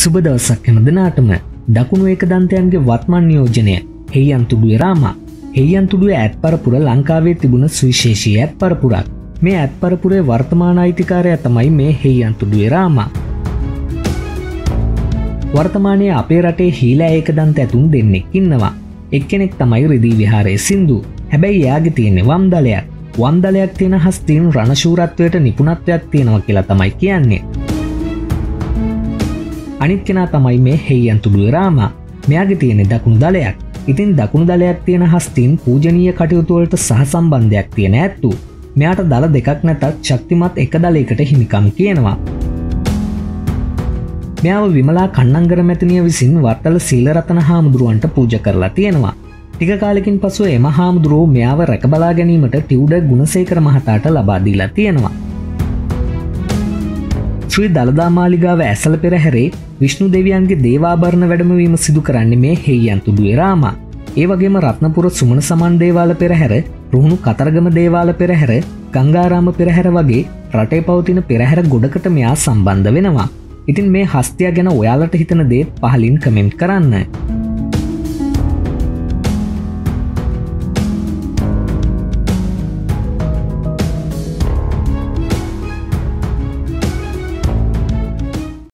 සුබ දවසක් හැම දෙනාටම දකුණු ඒක දන්තයන්ගේ වත්මන් නියෝජනය හෙයන්තුඩුවේ රාමා. හෙයන්තුඩුව ඇත් පරපුර ලංකාවේ තිබුණ සුවිශේෂී ඇත් පරපුරක් මේ ඇත් පරපුරේ වර්තමාන අයිතිකාරය තමයි මේ හෙයන්තුඩුවේ රාමා. වර්තමානය අපේ රටේ හීලා ඒක දන්ත ඇතුන් දෙන්නෙක් ඉන්නවා. එක්කෙනෙක් තමයි රිදී විහාරය සිින්දු. හැබැයි යාගේ තියෙනෙ වම් දලයක් වන්දලයක් තියෙන හස්තිීන් රණශූරත්වයට නිපුණත්වයක් තියෙනවා කියලා තමයි කියන්නේ. අනිත් කෙනා තමයි මේ හෙයන්තුඩුව රාම මෙයාගේ තියෙනෙ දකුණු දලයක් ඉතින් දකුණු දලයක් තියෙන හස්තින් පූජනීය කටයුතුවලට සහසම්බන්ධයක් තියෙන ඇත්තු මෙයාට දළ දෙකක් නැතත් ශක්තිමත් එක දලයකට හිමිකම් කියනවා. මෙයාව විමලා කන්නංගර මැතිනිය විසින් වර්තල සීලරතන හාමුදුරුවන්ට පූජ කරලා තියෙනවා ටික කාලෙකින් පසුව එම හාමුදුරුවෝ මෙයාව රැකබලා ගැනීමට ටිව්ඩ ගුණසේකර මහතාට ලබාදීලා තියෙනවා. ශ්‍රී දළදාමාලිගාව ඇසල පෙරහැරේ විශ්ණු දෙවියන්ගේ දේවාභරණ වැඩමවීම සිදු කරන්නේ මේ හෙයියන්තුඩුවේ රාම. ඒ වගේම රත්නපුර සුමන සමන් දේවාල පෙරහැර රුහුණු කතරගම දේවාල පෙරහැර ගංගාරාම පෙරහැර වගේ රටේ පවතින පෙරහැර ගොඩකට මෙයා සම්බන්ධ වෙනවා. ඉතින් මේ හස්තිය ගැන ඔයාලට හිතන දේත් පහලින් කමෙන්ට් කරන්න.